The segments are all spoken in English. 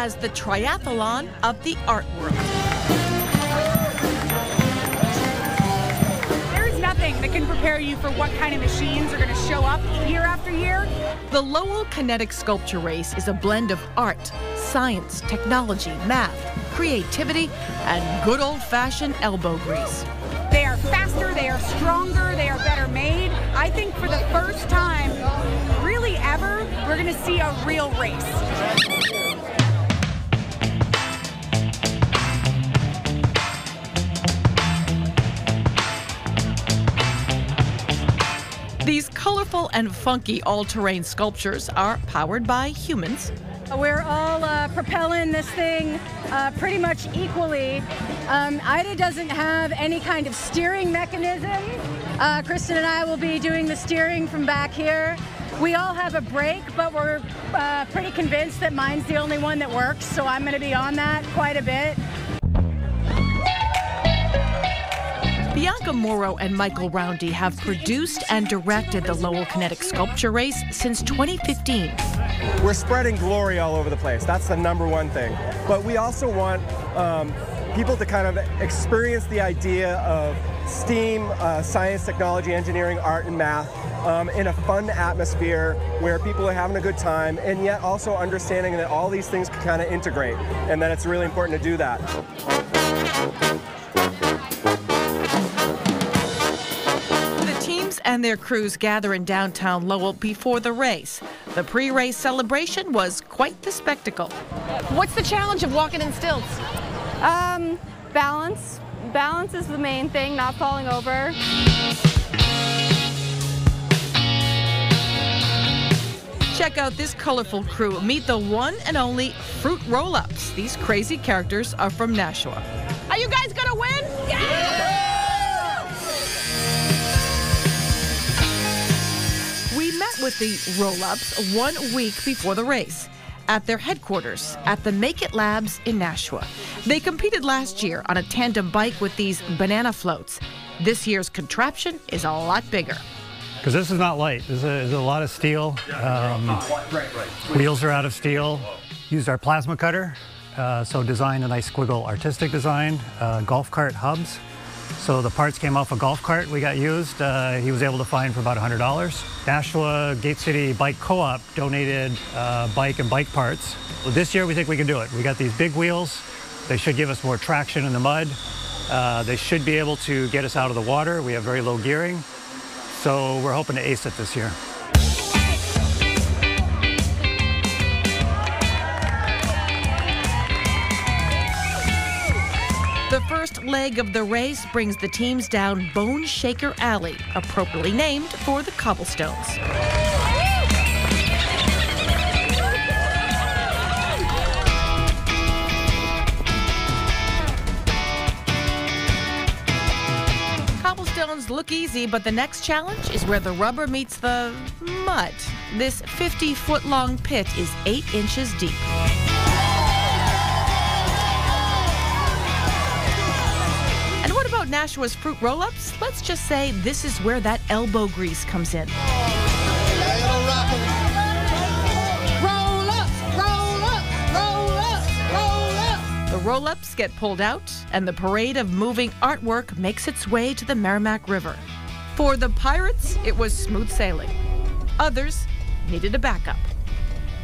as the triathlon of the art world. There's nothing that can prepare you for what kind of machines are going to show up year after year. The Lowell Kinetic Sculpture Race is a blend of art, science, technology, math, creativity, and good old fashioned elbow grease. They are faster, they are stronger, they are better made. I think for the first time, really ever, we're going to see a real race. These colorful and funky all terrain sculptures are powered by humans. We're all uh, propelling this thing uh, pretty much equally. Um, Ida doesn't have any kind of steering mechanism. Uh, Kristen and I will be doing the steering from back here. We all have a brake, but we're uh, pretty convinced that mine's the only one that works, so I'm going to be on that quite a bit. Bianca Morrow and Michael Roundy have produced and directed the Lowell Kinetic Sculpture Race since 2015. We're spreading glory all over the place. That's the number one thing. But we also want um, people to kind of experience the idea of STEAM, uh, science, technology, engineering, art, and math um, in a fun atmosphere where people are having a good time and yet also understanding that all these things can kind of integrate and that it's really important to do that. And their crews gather in downtown Lowell before the race. The pre race celebration was quite the spectacle. What's the challenge of walking in stilts? Um, balance. Balance is the main thing, not falling over. Check out this colorful crew. Meet the one and only Fruit Roll Ups. These crazy characters are from Nashua. Are you guys gonna win? Yeah! With the roll ups one week before the race at their headquarters at the Make It Labs in Nashua. They competed last year on a tandem bike with these banana floats. This year's contraption is a lot bigger. Because this is not light. This is a, is a lot of steel. Um, wheels are out of steel. Used our plasma cutter, uh, so designed a nice squiggle artistic design. Uh, golf cart hubs. So the parts came off a golf cart we got used. Uh, he was able to find for about $100. Nashua Gate City Bike Co-op donated uh, bike and bike parts. Well, this year we think we can do it. We got these big wheels. They should give us more traction in the mud. Uh, they should be able to get us out of the water. We have very low gearing. So we're hoping to ace it this year. Leg of the race brings the teams down Bone Shaker Alley, appropriately named for the cobblestones. Cobblestones look easy, but the next challenge is where the rubber meets the mud. This 50 foot long pit is 8 inches deep. Nashua's fruit roll ups, let's just say this is where that elbow grease comes in. The roll ups get pulled out, and the parade of moving artwork makes its way to the Merrimack River. For the pirates, it was smooth sailing. Others needed a backup.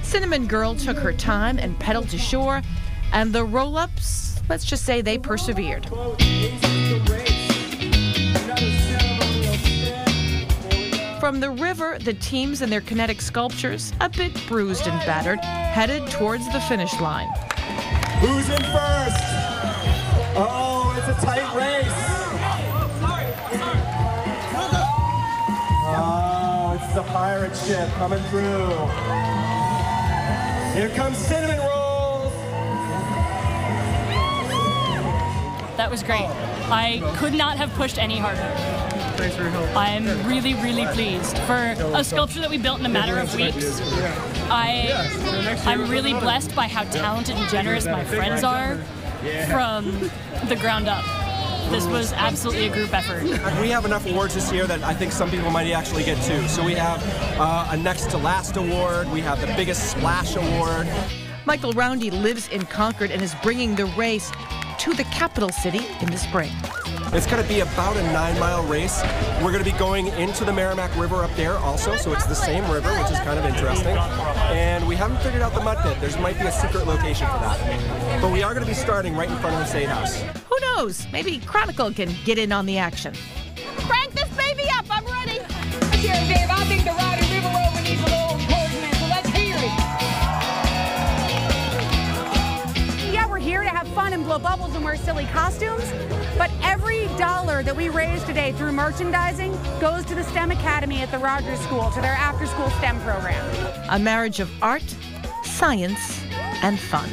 Cinnamon Girl took her time and pedaled to shore, and the roll ups, let's just say they persevered. From the river, the teams and their kinetic sculptures, a bit bruised and battered, headed towards the finish line. Who's in first? Oh, it's a tight race. Oh, it's the pirate ship coming through. Here comes Cinnamon Rolls. That was great. I could not have pushed any harder. Thanks for your help. I'm really, really pleased. For a sculpture that we built in a matter of weeks, I, I'm really blessed by how talented and generous my friends are from the ground up. This was absolutely a group effort. We have enough awards this year that I think some people might actually get two. So we have uh, a next to last award, we have the biggest splash award. Michael Roundy lives in Concord and is bringing the race to the capital city in the spring. It's going to be about a nine mile race. We're going to be going into the Merrimack River up there also, so it's the same river, which is kind of interesting. And we haven't figured out the mud pit. There might be a secret location for that. But we are going to be starting right in front of the State House. Who knows? Maybe Chronicle can get in on the action. Crank this baby up. I'm ready. Here, Dave, I think the fun and blow bubbles and wear silly costumes, but every dollar that we raise today through merchandising goes to the STEM Academy at the Rogers School, to their after-school STEM program. A marriage of art, science, and fun.